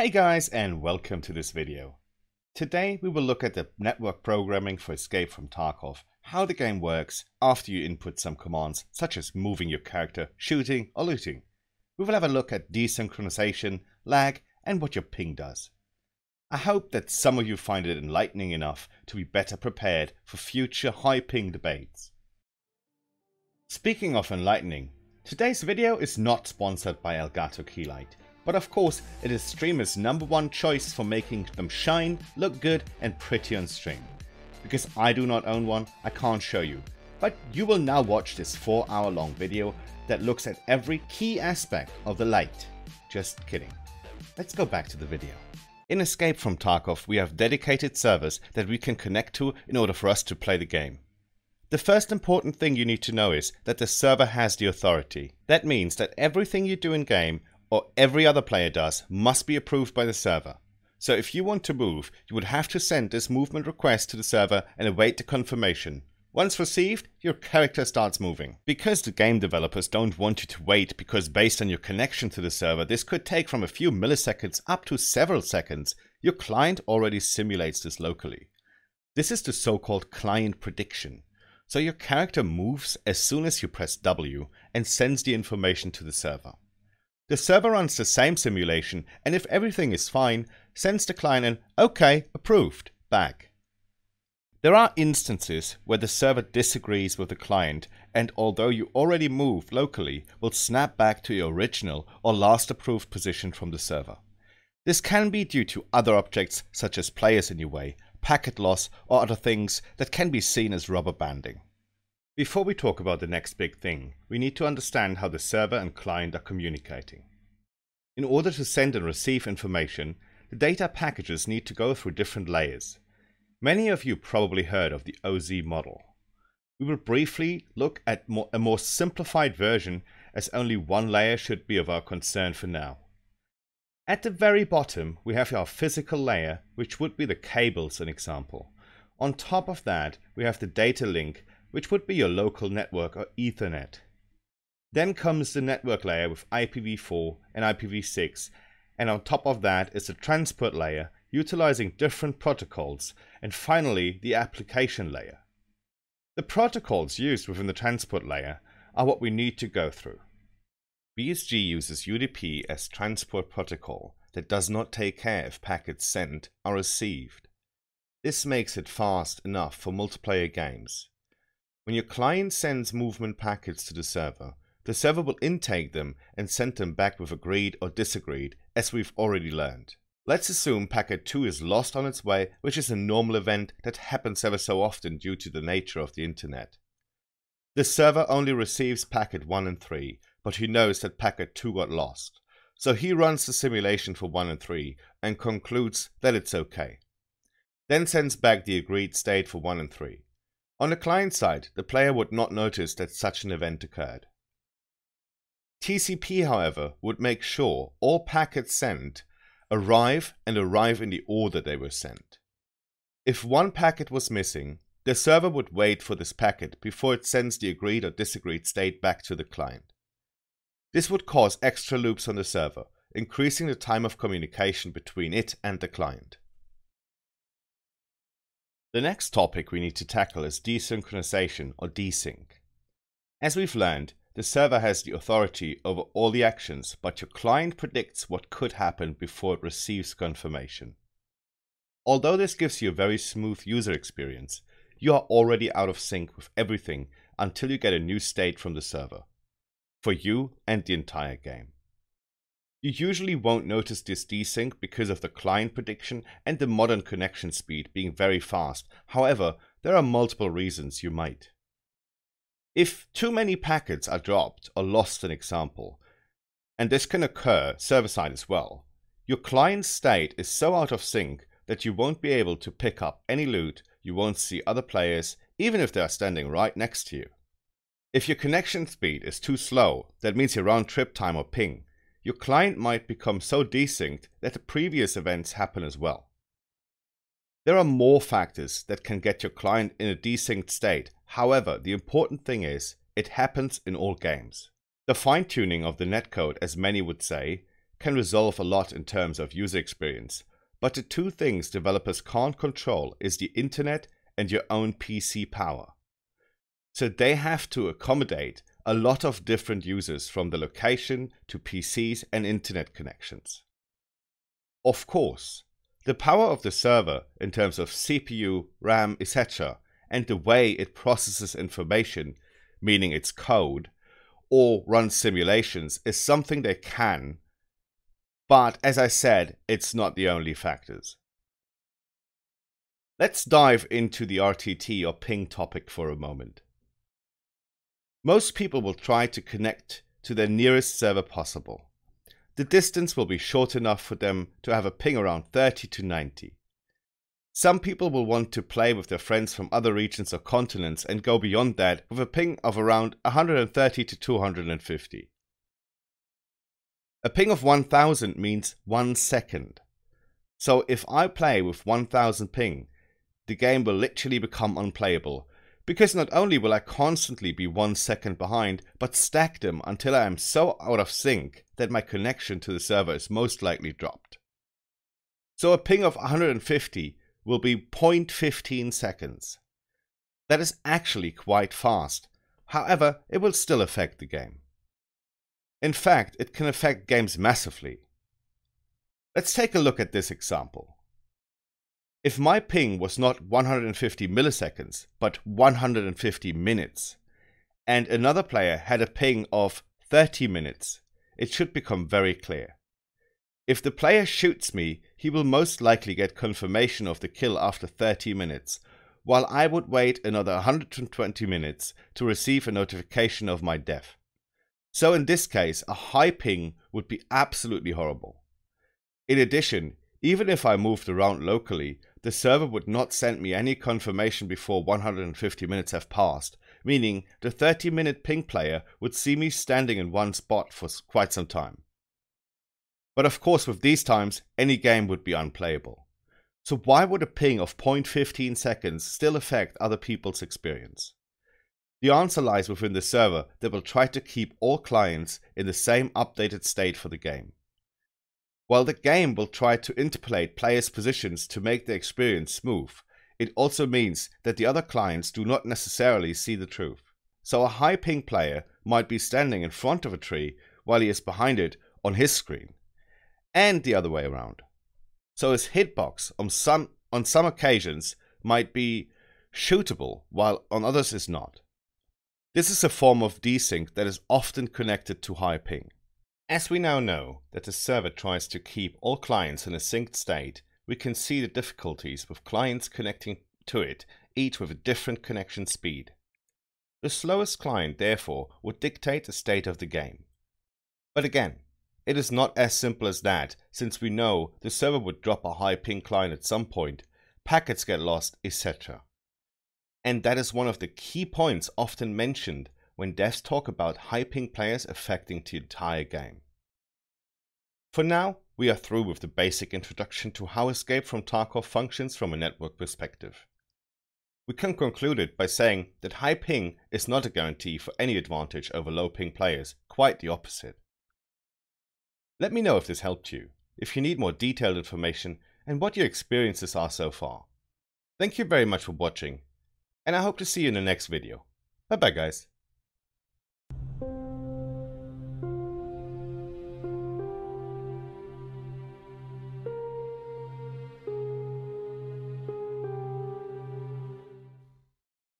Hey guys and welcome to this video. Today we will look at the network programming for Escape from Tarkov, how the game works after you input some commands such as moving your character, shooting or looting. We will have a look at desynchronization, lag and what your ping does. I hope that some of you find it enlightening enough to be better prepared for future high ping debates. Speaking of enlightening, today's video is not sponsored by Elgato Keylight. But of course, it is streamers number one choice for making them shine, look good and pretty on stream. Because I do not own one, I can't show you. But you will now watch this 4 hour long video that looks at every key aspect of the light. Just kidding. Let's go back to the video. In Escape from Tarkov we have dedicated servers that we can connect to in order for us to play the game. The first important thing you need to know is that the server has the authority. That means that everything you do in game or every other player does, must be approved by the server. So if you want to move, you would have to send this movement request to the server and await the confirmation. Once received, your character starts moving. Because the game developers don't want you to wait because based on your connection to the server this could take from a few milliseconds up to several seconds, your client already simulates this locally. This is the so-called client prediction. So your character moves as soon as you press W and sends the information to the server. The server runs the same simulation and if everything is fine, sends the client an OK, approved back. There are instances where the server disagrees with the client and although you already moved locally, will snap back to your original or last approved position from the server. This can be due to other objects such as players in your way, packet loss or other things that can be seen as rubber banding. Before we talk about the next big thing, we need to understand how the server and client are communicating. In order to send and receive information, the data packages need to go through different layers. Many of you probably heard of the OSI model. We will briefly look at more, a more simplified version as only one layer should be of our concern for now. At the very bottom we have our physical layer which would be the cables an example. On top of that we have the data link which would be your local network or Ethernet. Then comes the network layer with IPv4 and IPv6 and on top of that is the transport layer utilizing different protocols and finally the application layer. The protocols used within the transport layer are what we need to go through. BSG uses UDP as transport protocol that does not take care if packets sent are received. This makes it fast enough for multiplayer games. When your client sends movement packets to the server, the server will intake them and send them back with agreed or disagreed, as we've already learned. Let's assume packet 2 is lost on its way, which is a normal event that happens ever so often due to the nature of the internet. The server only receives packet 1 and 3, but he knows that packet 2 got lost. So he runs the simulation for 1 and 3 and concludes that it's okay. Then sends back the agreed state for 1 and 3. On the client side, the player would not notice that such an event occurred. TCP, however, would make sure all packets sent arrive and arrive in the order they were sent. If one packet was missing, the server would wait for this packet before it sends the agreed or disagreed state back to the client. This would cause extra loops on the server, increasing the time of communication between it and the client. The next topic we need to tackle is desynchronization or desync. As we've learned, the server has the authority over all the actions, but your client predicts what could happen before it receives confirmation. Although this gives you a very smooth user experience, you are already out of sync with everything until you get a new state from the server. For you and the entire game. You usually won't notice this desync because of the client prediction and the modern connection speed being very fast. However, there are multiple reasons you might. If too many packets are dropped or lost an example, and this can occur server-side as well, your client state is so out of sync that you won't be able to pick up any loot, you won't see other players, even if they are standing right next to you. If your connection speed is too slow, that means your round trip time or ping, your client might become so desynced that the previous events happen as well. There are more factors that can get your client in a desynced state, however the important thing is, it happens in all games. The fine tuning of the netcode as many would say, can resolve a lot in terms of user experience, but the two things developers can't control is the internet and your own PC power. So they have to accommodate a lot of different users from the location to PCs and internet connections. Of course, the power of the server in terms of CPU, RAM, etc., and the way it processes information, meaning its code, or runs simulations, is something they can, but as I said, it's not the only factors. Let's dive into the RTT or ping topic for a moment. Most people will try to connect to their nearest server possible. The distance will be short enough for them to have a ping around 30 to 90. Some people will want to play with their friends from other regions or continents and go beyond that with a ping of around 130 to 250. A ping of 1000 means 1 second. So if I play with 1000 ping, the game will literally become unplayable because not only will I constantly be one second behind, but stack them until I am so out of sync that my connection to the server is most likely dropped. So a ping of 150 will be 0.15 seconds. That is actually quite fast, however it will still affect the game. In fact, it can affect games massively. Let's take a look at this example. If my ping was not 150 milliseconds, but 150 minutes, and another player had a ping of 30 minutes, it should become very clear. If the player shoots me, he will most likely get confirmation of the kill after 30 minutes, while I would wait another 120 minutes to receive a notification of my death. So in this case, a high ping would be absolutely horrible. In addition, even if I moved around locally, the server would not send me any confirmation before 150 minutes have passed, meaning the 30 minute ping player would see me standing in one spot for quite some time. But of course, with these times, any game would be unplayable. So why would a ping of 0.15 seconds still affect other people's experience? The answer lies within the server that will try to keep all clients in the same updated state for the game. While the game will try to interpolate players' positions to make the experience smooth, it also means that the other clients do not necessarily see the truth. So a high ping player might be standing in front of a tree while he is behind it on his screen, and the other way around. So his hitbox on some on some occasions might be shootable while on others is not. This is a form of desync that is often connected to high ping. As we now know that the server tries to keep all clients in a synced state, we can see the difficulties with clients connecting to it, each with a different connection speed. The slowest client therefore would dictate the state of the game. But again, it is not as simple as that, since we know the server would drop a high ping client at some point, packets get lost, etc. And that is one of the key points often mentioned when devs talk about high ping players affecting the entire game. For now, we are through with the basic introduction to how Escape from Tarkov functions from a network perspective. We can conclude it by saying that high ping is not a guarantee for any advantage over low ping players, quite the opposite. Let me know if this helped you, if you need more detailed information, and what your experiences are so far. Thank you very much for watching, and I hope to see you in the next video. Bye bye guys.